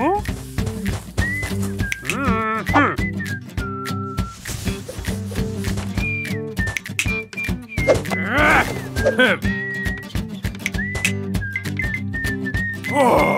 어? 음, 음. 음. 어.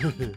Hehehehe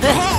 Hey!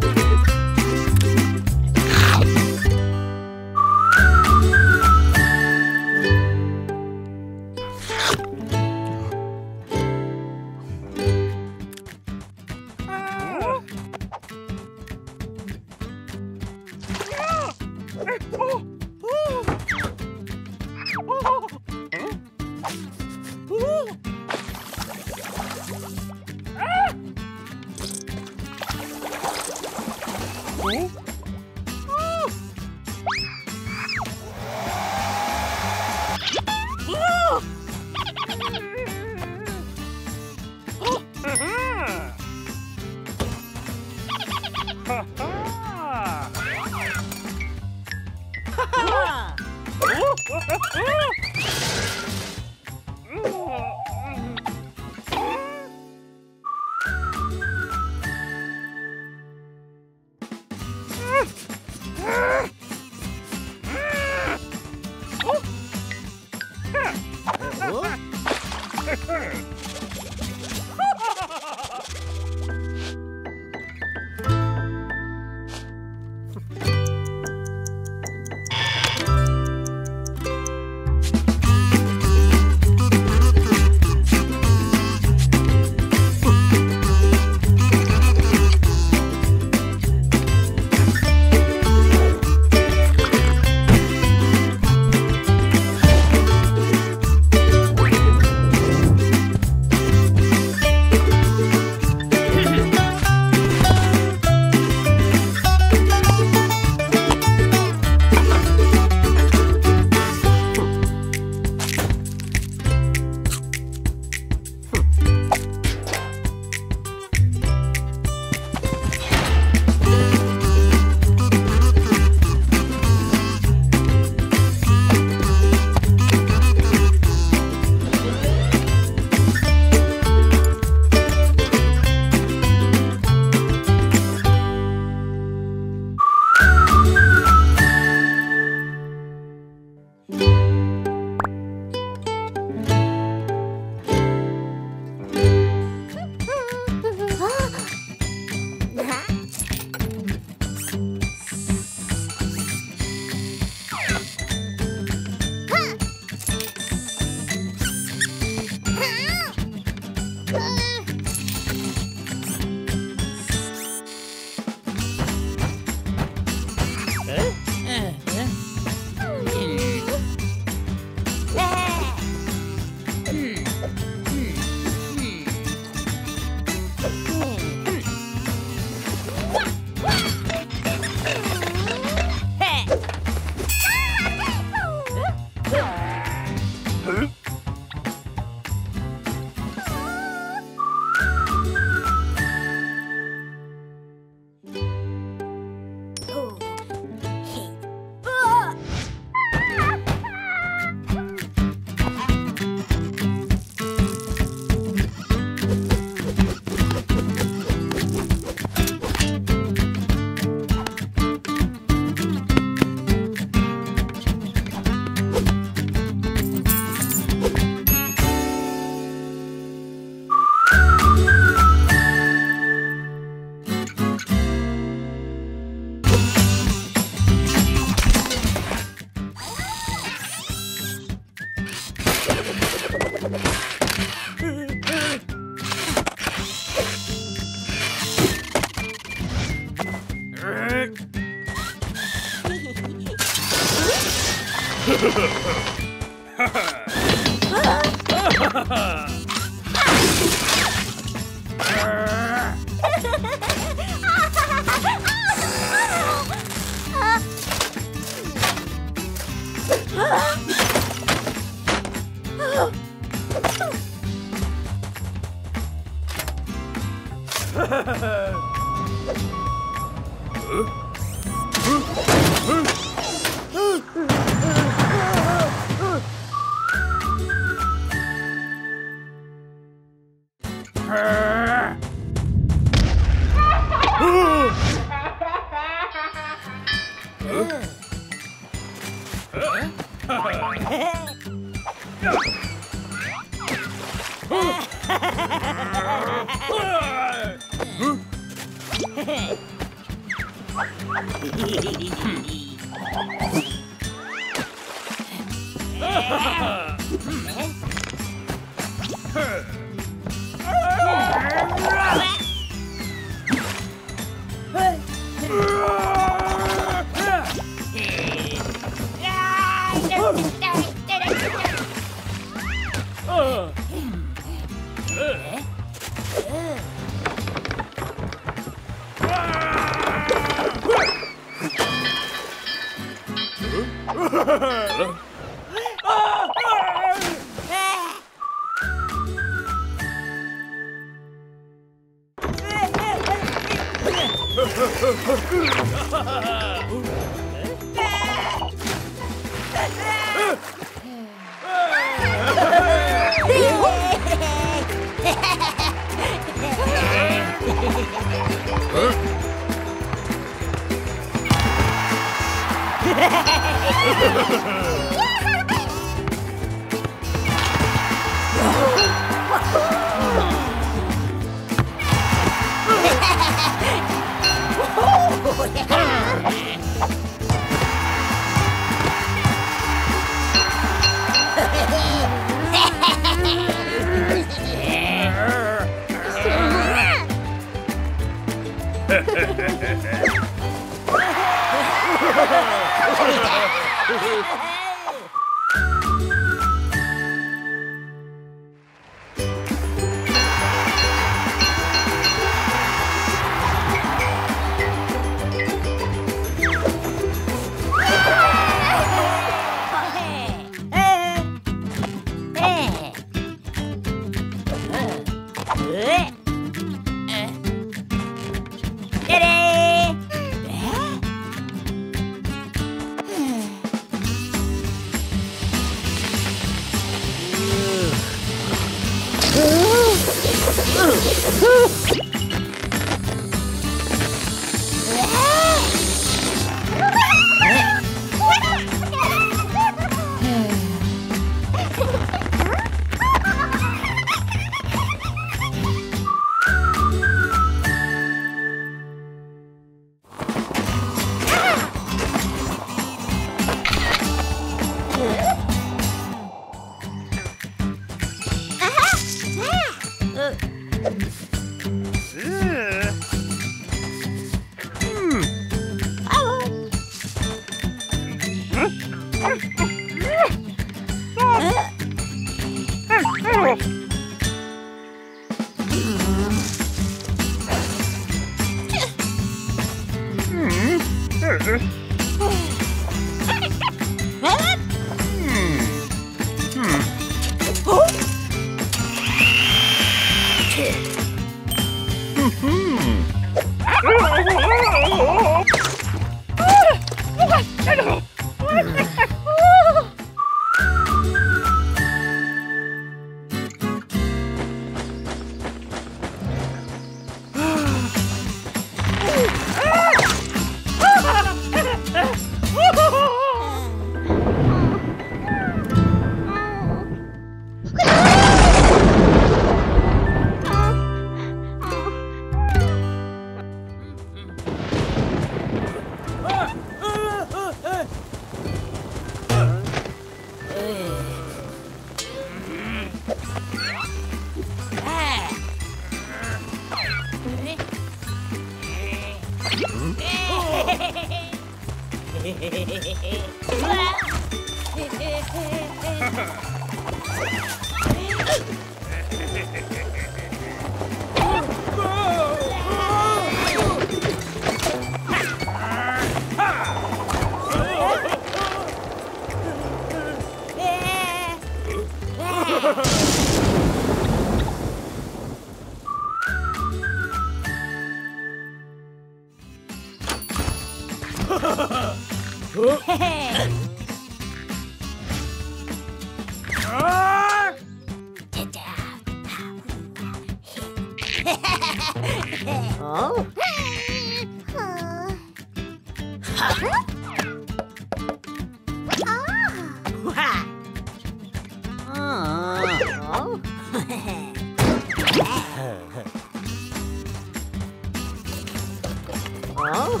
Hmm.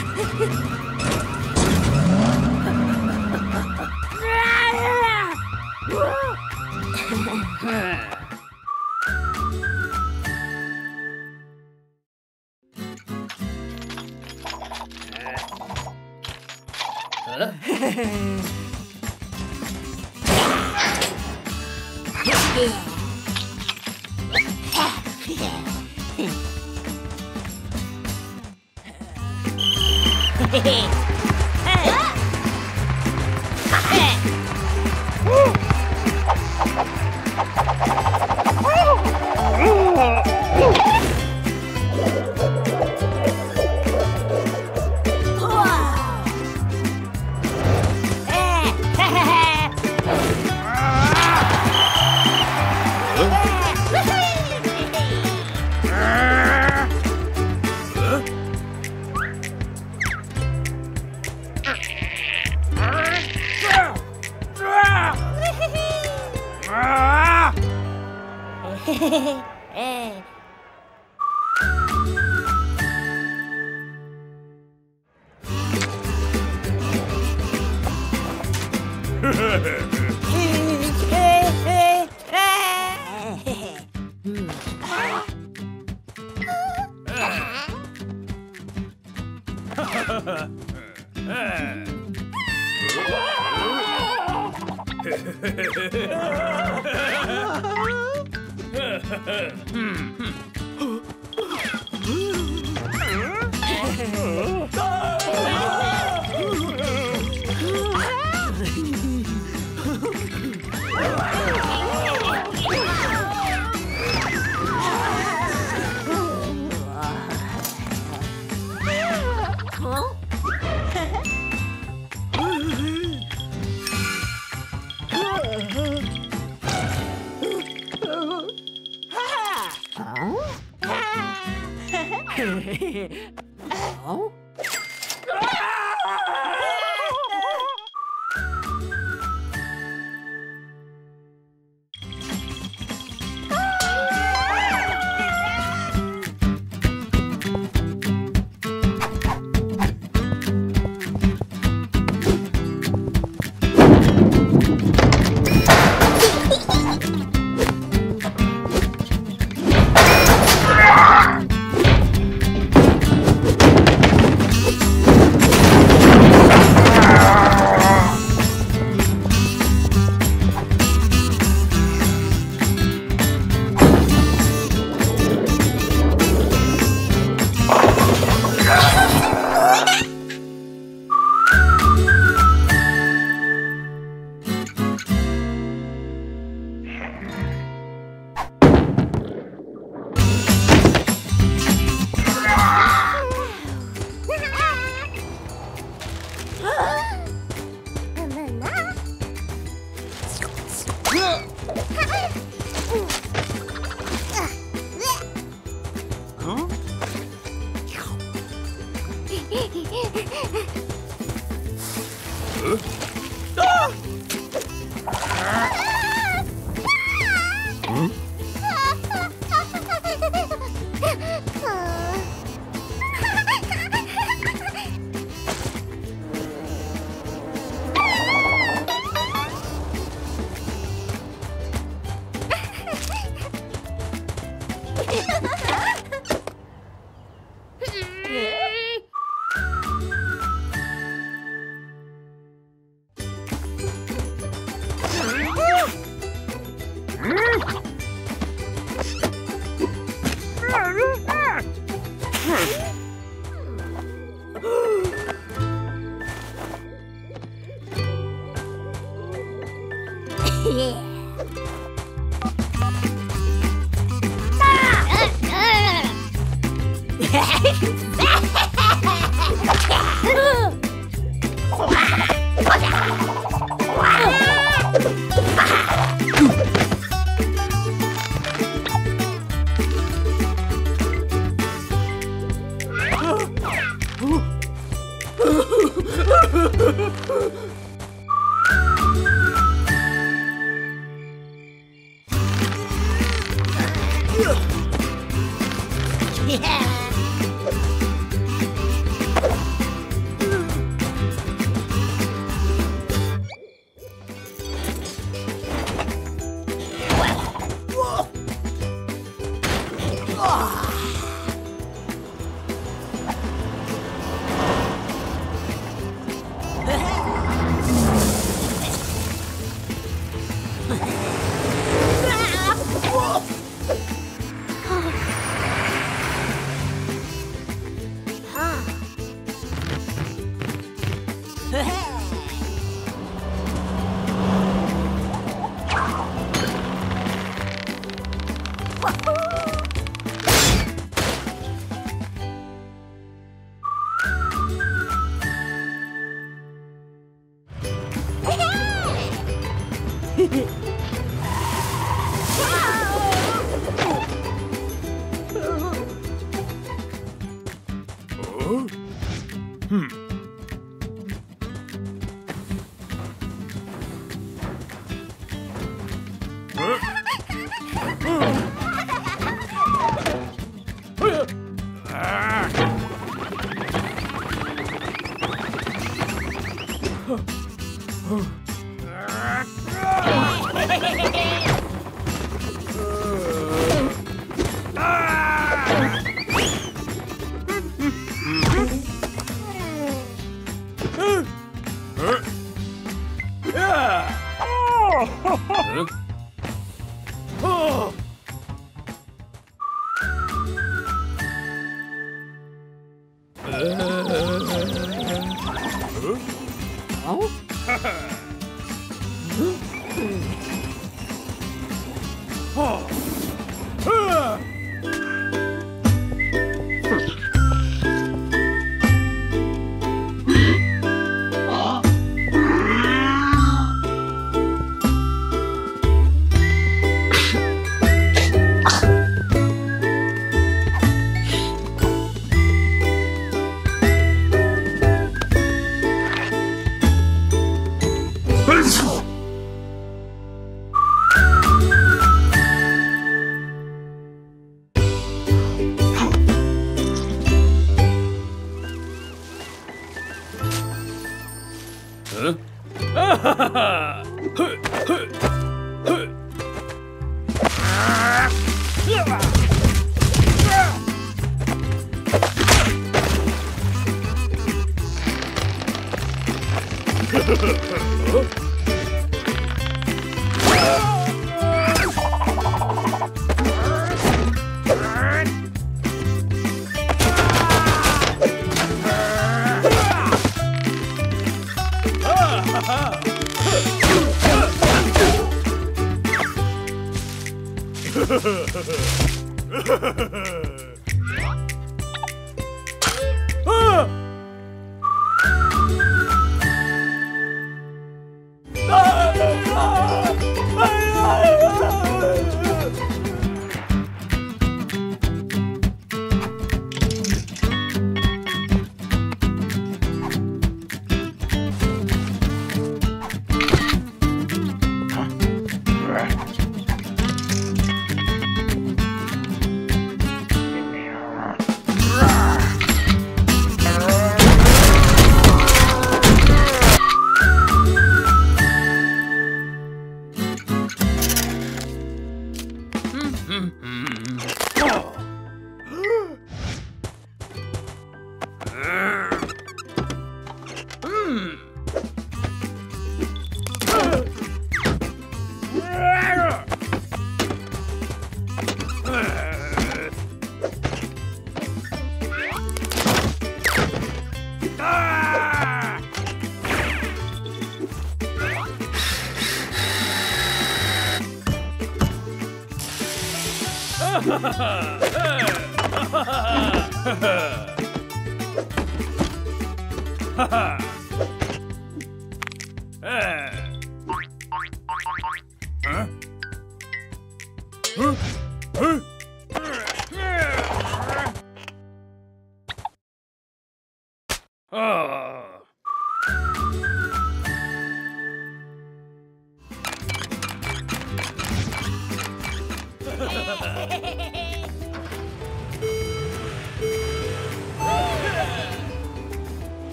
哇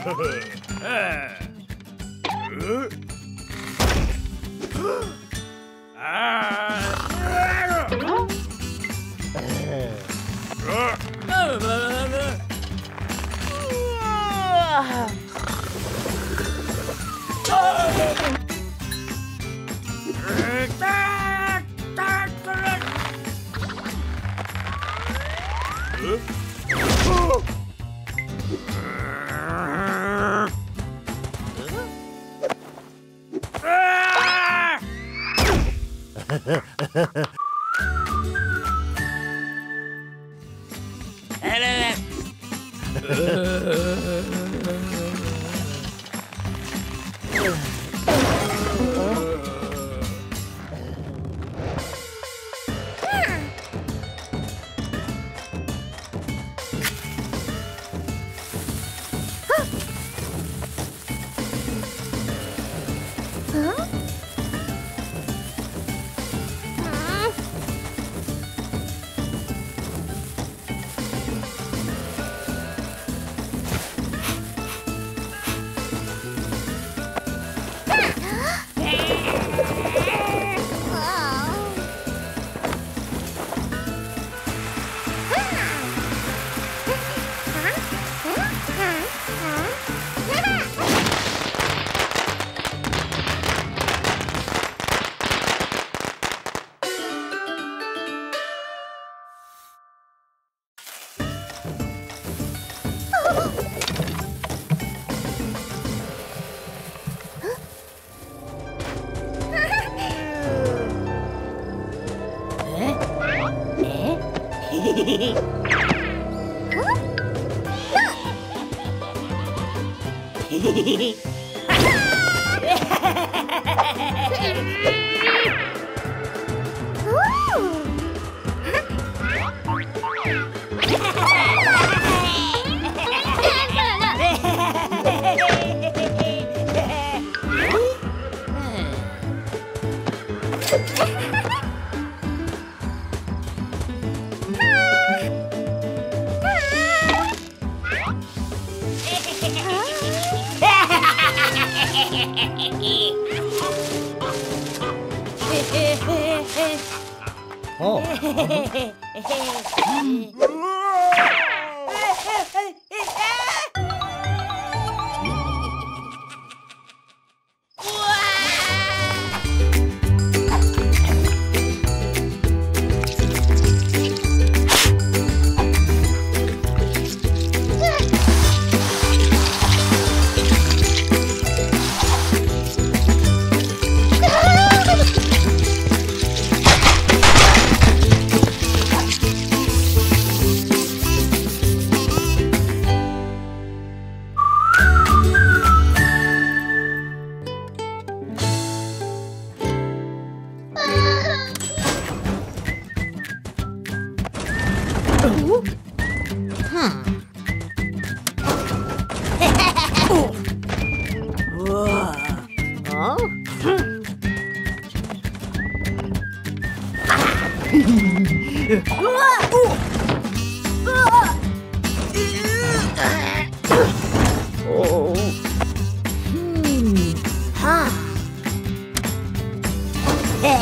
Ha ha ha!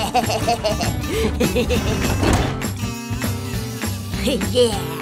yeah.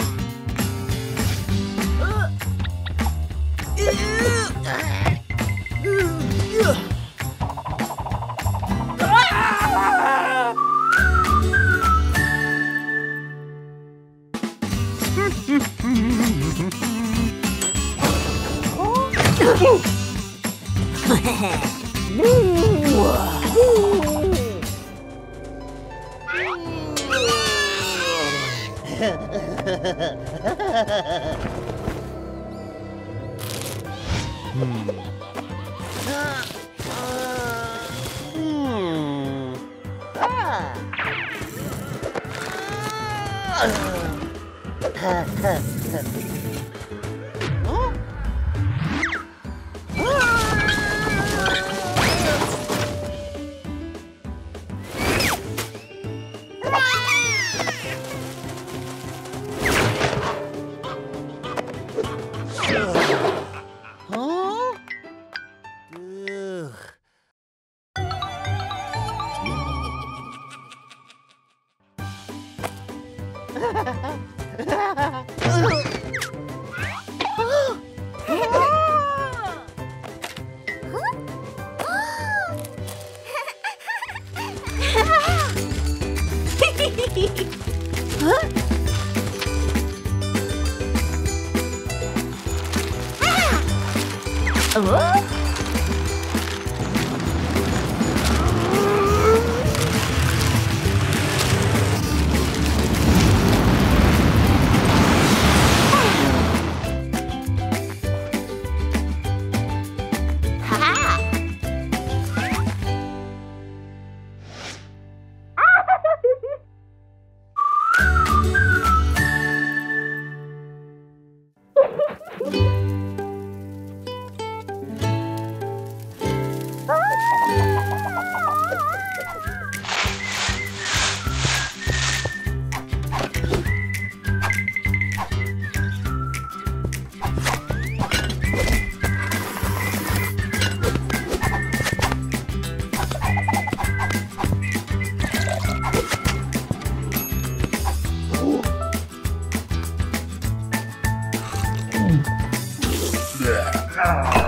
了。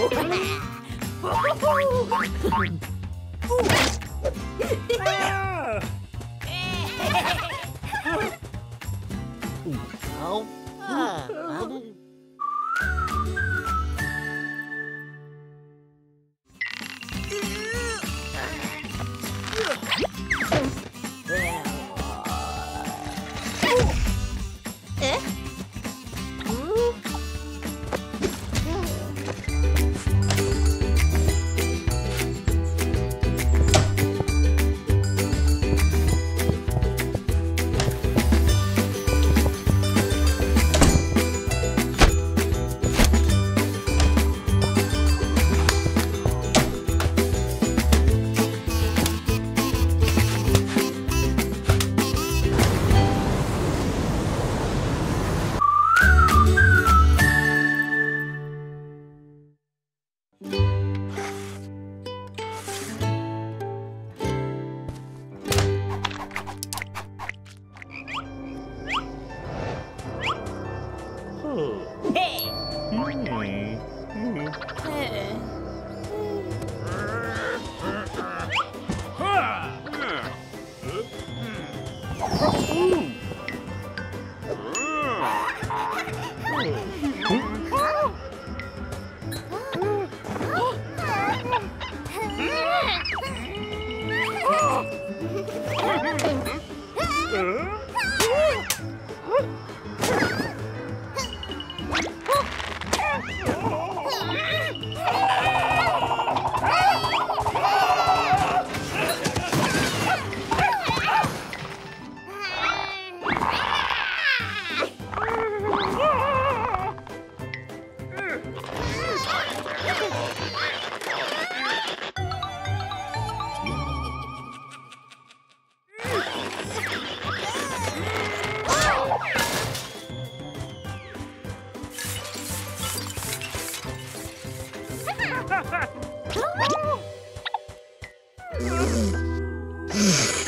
Oh, Oh. Hmm.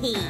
Hehehe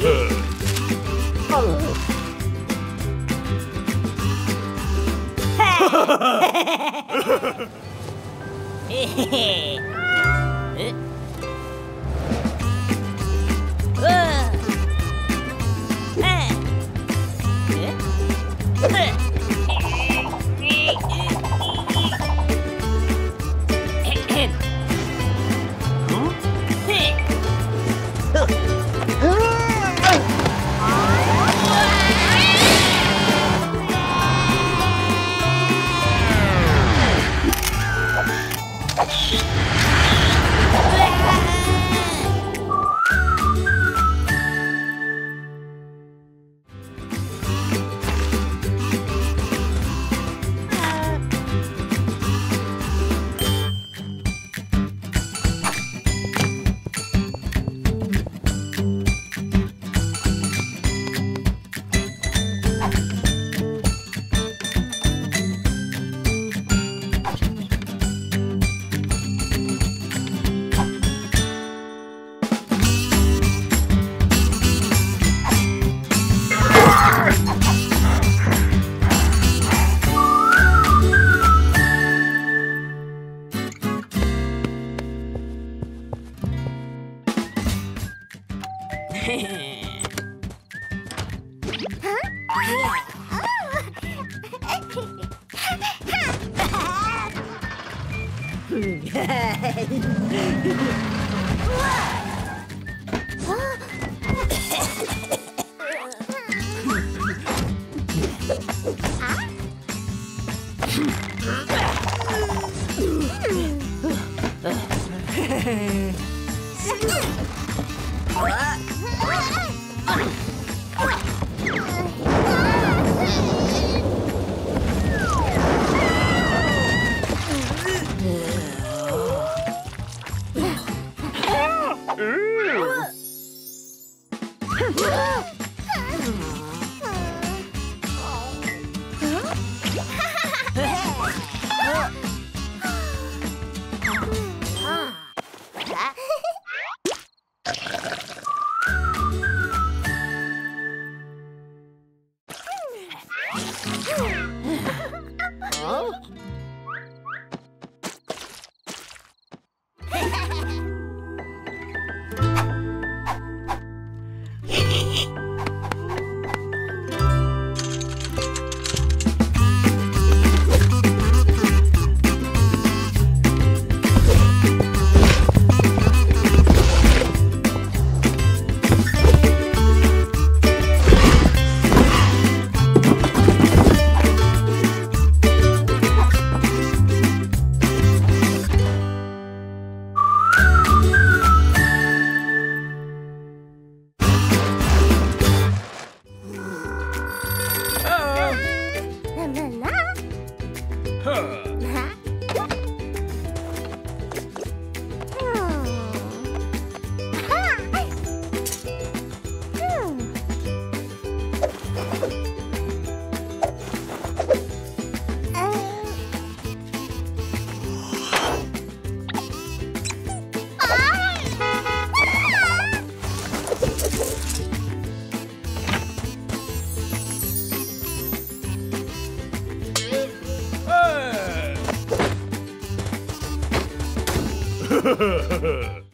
Uh-huh. Ha ha ha ha!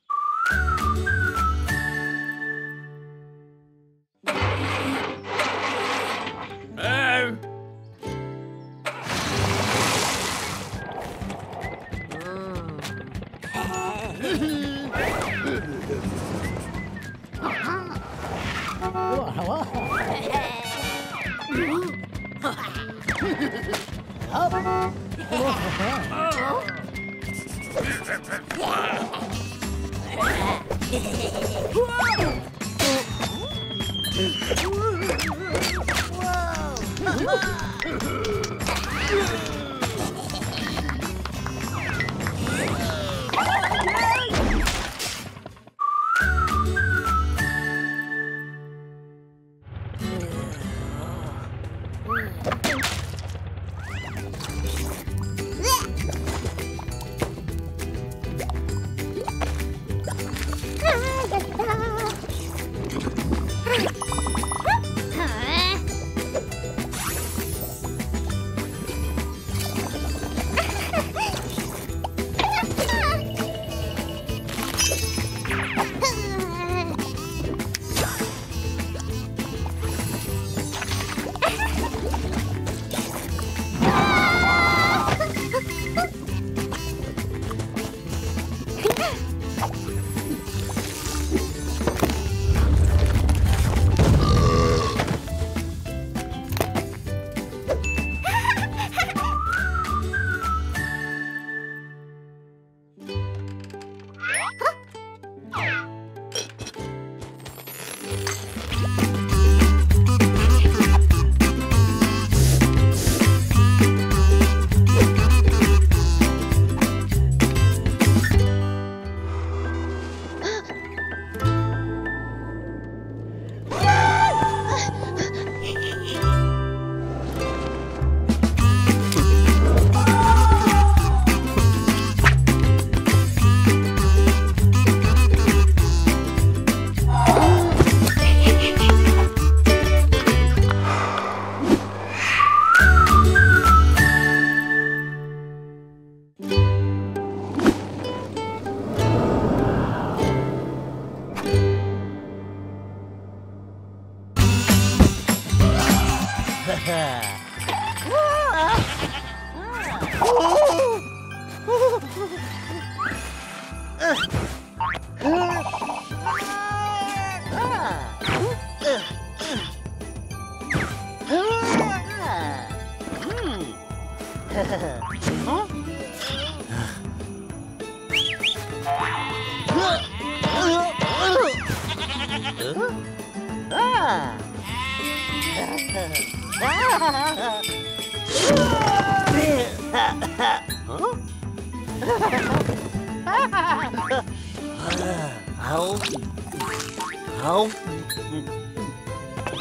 Au.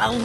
Au.